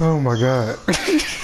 oh my god.